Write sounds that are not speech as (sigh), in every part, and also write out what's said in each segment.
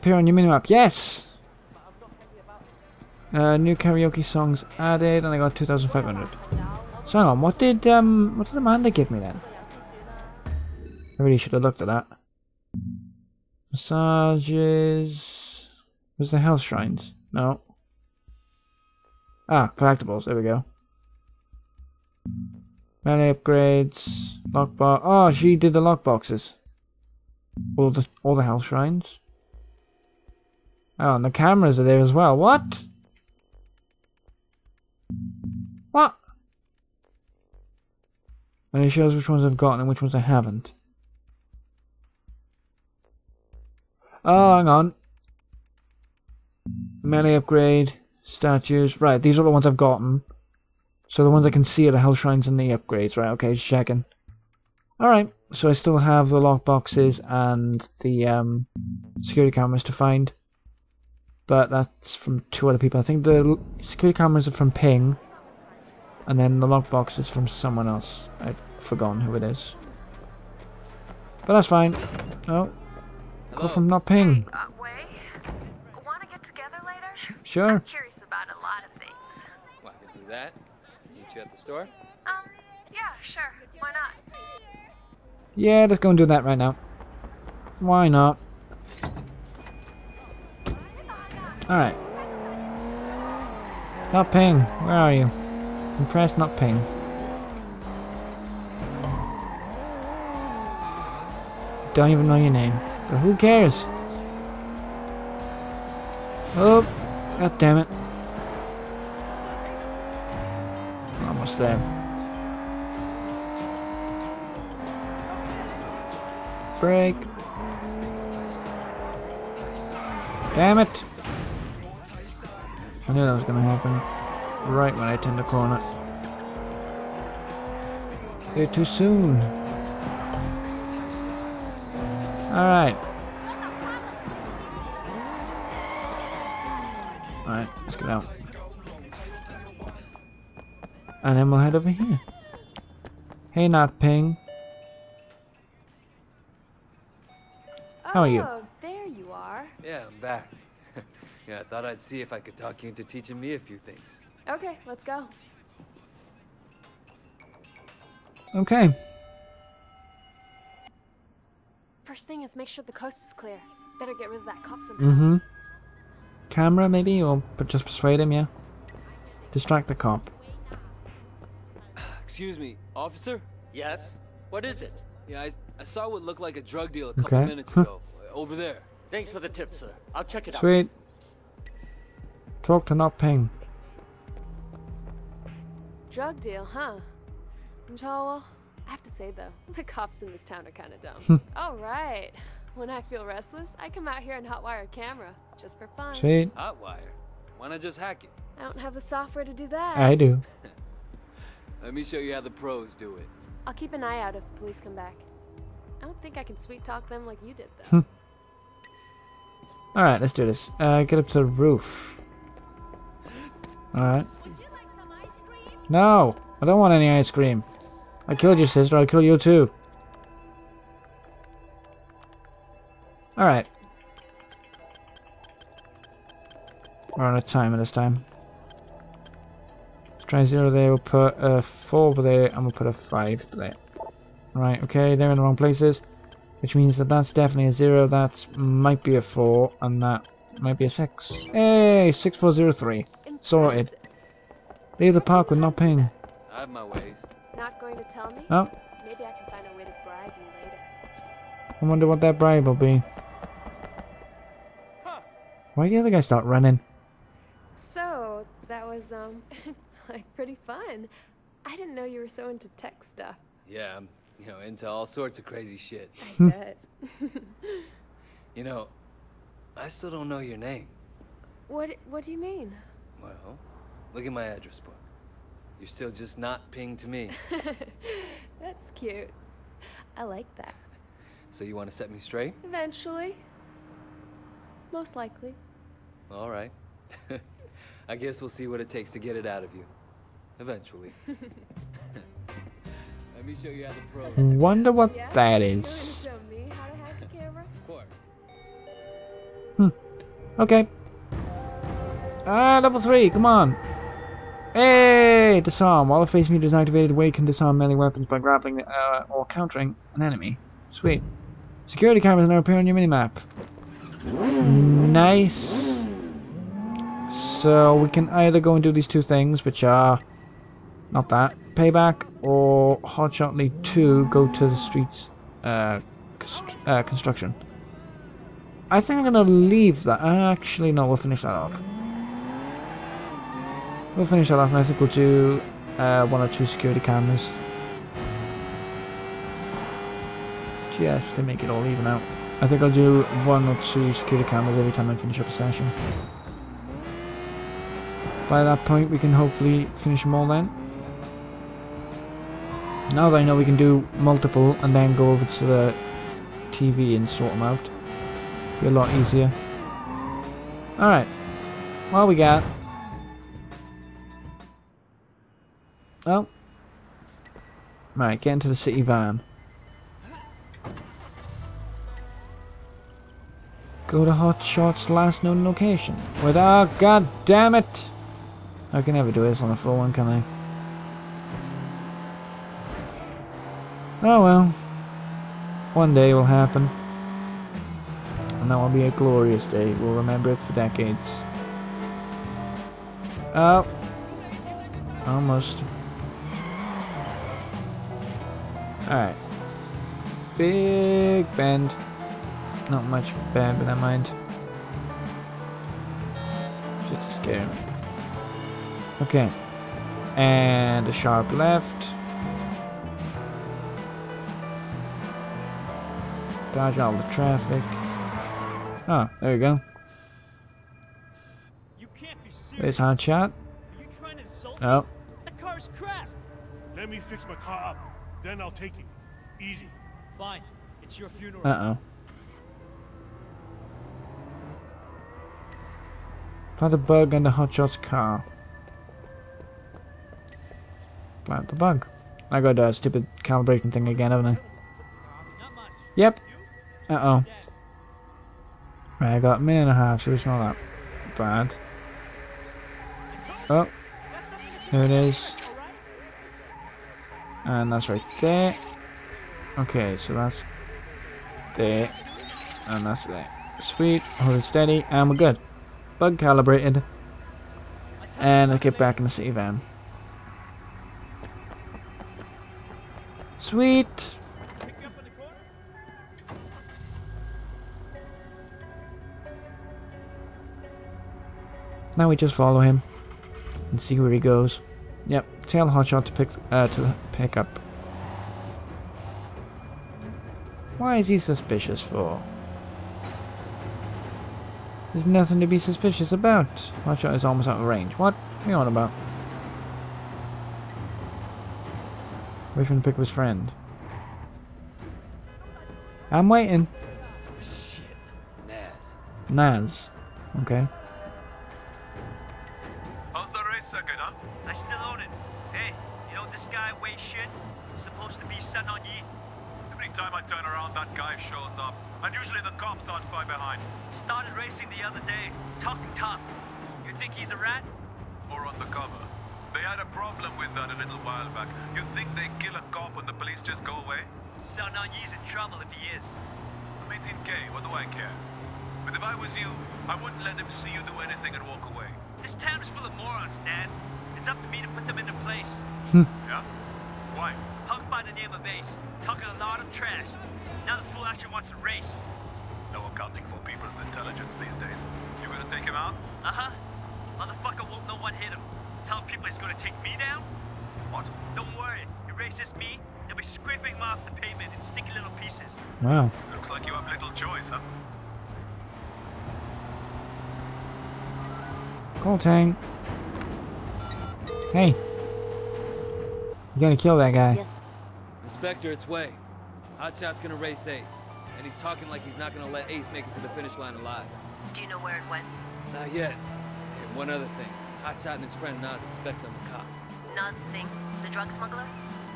appear on your minimap. Yes! Uh, new karaoke songs added, and I got 2,500. So hang on, what did um, what did Amanda give me then? I really should have looked at that. Massages. Was the health shrines? No. Ah, collectibles. There we go. Many upgrades. Lockbox. Oh, she did the lockboxes. All the all the health shrines. Oh, and the cameras are there as well. What? What? And it shows which ones I've gotten and which ones I haven't. Oh, hang on. Melee upgrade, statues. Right, these are the ones I've gotten. So the ones I can see are the hell shrines and the upgrades. Right, okay, just checking. Alright, so I still have the lockboxes and the um, security cameras to find. But that's from two other people. I think the security cameras are from Ping. And then the lockbox is from someone else. I've forgotten who it is. But that's fine. Oh. Call from not Ping. Uh, want to get together later? Sure. I'm curious about a lot of things. Well, I can do that. Meet you at the store? Um, yeah, sure. Why not? Yeah, let's go and do that right now. Why not? Alright. Not Ping, where are you? Impressed, not Ping. Don't even know your name. But who cares? Oh, god damn it. Almost there. Break. Damn it! I knew that was gonna happen. Right when I turned the corner. Did too soon. Alright. Alright, let's get out. And then we'll head over here. Hey, not ping. How are you? Oh, there you are. Yeah, I'm back. Yeah, I thought I'd see if I could talk you into teaching me a few things. Okay, let's go. Okay. First thing is make sure the coast is clear. Better get rid of that cop somehow. Mm-hmm. Camera, maybe? Or but just persuade him, yeah? Distract the cop. Excuse me, officer? Yes? What is it? Yeah, I, I saw what looked like a drug deal a couple Okay. minutes ago. over there. Thanks for the tip, sir. I'll check it out. Sweet. Talk to not ping. Drug deal, huh? Well, I have to say though, (laughs) the cops in this town are kind of dumb. All right. When I feel restless, I come out here and hotwire a camera, just for fun. Sweet. Hotwire. Why not just hack it? I don't have the software to do that. I do. (laughs) Let me show you how the pros do it. I'll keep an eye out if the police come back. I don't think I can sweet talk them like you did though. Alright, let's do this. Uh, get up to the roof. Alright. No! I don't want any ice cream. I killed your sister, I'll kill you too. Alright. We're on a timer this time. Try zero there, we'll put a four over there, and we'll put a five there. Right, okay, they're in the wrong places. Which means that that's definitely a zero, that might be a four, and that might be a six. Hey, 6403. Sorted. Impressive. Leave the park with not ping. I have my ways. Not going to tell me? Oh, Maybe I can find a way to bribe you later. I wonder what that bribe will be. Why did the other guy start running? So, that was, um, (laughs) like pretty fun. I didn't know you were so into tech stuff. Yeah, I'm, you know, into all sorts of crazy shit. I (laughs) bet. (laughs) You know, I still don't know your name. what, what do you mean? Well, look at my address book. You're still just not ping to me. (laughs) That's cute. I like that. (laughs) So you want to set me straight? Eventually. Most likely. All right. (laughs) I guess we'll see what it takes to get it out of you. Eventually. Let me show you how the pros. Wonder what Yeah? that You is. wanna show Ah, level 3, come on. Hey! Disarm. While a face meter is activated, Wade can disarm melee weapons by grappling uh, or countering an enemy. Sweet. Security cameras now appear on your minimap. Nice. So we can either go and do these two things, which are not that payback, or Hotshot League Two go to the streets uh, const uh, construction. I think I'm gonna leave that. Actually, no, we'll finish that off. We'll finish that off, and I think we'll do uh, one or two security cameras. Just to make it all even out. I think I'll do one or two security cameras every time I finish up a session. By that point we can hopefully finish them all then. Now that I know we can do multiple and then go over to the TV and sort them out. Be a lot easier. Alright. Well, we got? Oh. Right, get into the city van. Go to Hotshot's last known location. Without, oh, god damn it! I can never do this on the full one, can I? Oh well. One day will happen. And that will be a glorious day. We'll remember it for decades. Oh. Almost. Alright. Big bend. Not much bad, but I mind. Just scare me. Okay. And a sharp left. Dodge all the traffic. Oh, there you go. You can't be There's serious. hot shot. Are you trying to insult Oh, me? That car's crap. Let me fix my car up, then I'll take you. Easy. Fine. It's your funeral. uh oh. Plant a bug in the hotshot's car. Plant the bug. I got a stupid calibration thing again, haven't I? Yep. Uh oh. Dead. Right, I got a minute and a half, so it's not that bad. Oh, there it is. And that's right there. Okay, so that's there. And that's there. Sweet, hold it steady, and we're good. Bug calibrated. And let's get back in the city van. Sweet! Now we just follow him and see where he goes. Yep, tell Hotshot to pick uh, to pick up. Why is he suspicious for? There's nothing to be suspicious about. Hotshot is almost out of range. What? What are you on about? Wait for him to pick up his friend. I'm waiting. Shit. Naz. Naz. Okay. I still own it. Hey, you know this guy Wei Shen? Supposed to be Sun On Yee. Every time I turn around, that guy shows up. And usually the cops aren't far behind. Started racing the other day. Talking tough. You think he's a rat? Or undercover. They had a problem with that a little while back. You think they kill a cop and the police just go away? Sun On Yee's in trouble if he is. I'm 18K, what do I care? But if I was you, I wouldn't let them see you do anything and walk away. This town is full of morons, Naz. It's up to me to put them into place. Yeah? Why? Punk by the name of Ace. Talking a lot of trash. Now the fool actually wants to race. No accounting for people's intelligence these days. You gonna take him out? Uh-huh. Motherfucker won't know what hit him. Telling people he's gonna take me down? What? Don't worry. He races me, they'll be scraping him off the pavement in sticky little pieces. Wow. Looks like you have little choice, huh? Cool Tang. Hey. You gotta kill that guy. Yes, Inspector, it's Wei. Hotshot's gonna race Ace. And he's talking like he's not gonna let Ace make it to the finish line alive. Do you know where it went? Not yet. And one other thing. Hotshot and his friend Naz suspect I'm a cop. Naz Singh, the drug smuggler?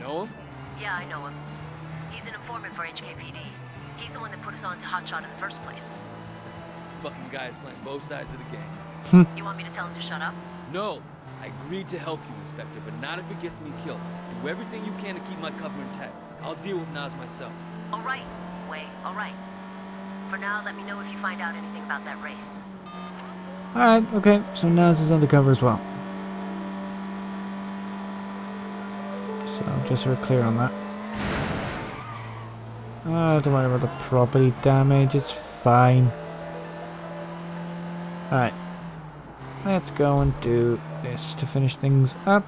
Know him? Yeah, I know him. He's an informant for HKPD. He's the one that put us on to Hotshot in the first place. fucking guy is playing both sides of the game. Hmm. You want me to tell him to shut up? No, I agreed to help you, Inspector, but not if it gets me killed. Do everything you can to keep my cover intact. I'll deal with Naz myself. All right, Wei, all right. For now, let me know if you find out anything about that race. Alright, okay, so Naz is undercover as well. So, just so we're clear on that. Ah, don't worry about the property damage, it's fine. Alright. Let's go and do this to finish things up.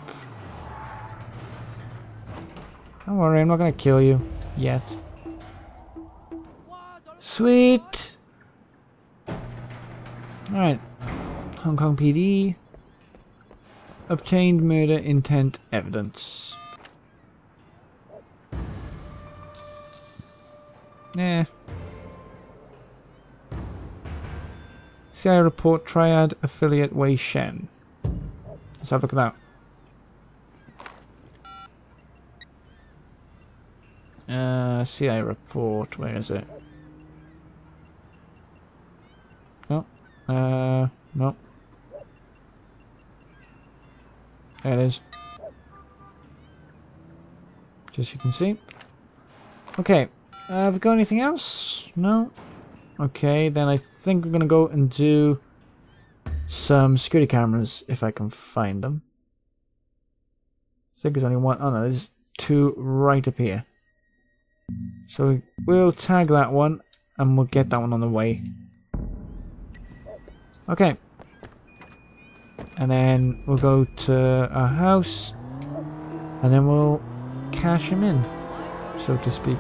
Don't worry, I'm not gonna kill you. Yet. Sweet! Alright. Hong Kong PD. Obtained murder intent evidence. Yeah. CIA report Triad affiliate Wei Shen. Let's have a look at that. Uh, CIA report, where is it? No. Uh, no. There it is. Just you can see. Okay. Uh, have we got anything else? No? Okay, then I think we're gonna go and do some security cameras if I can find them. I think there's only one. Oh no, there's two right up here. So we'll tag that one and we'll get that one on the way. Okay. And then we'll go to our house and then we'll cash him in, so to speak.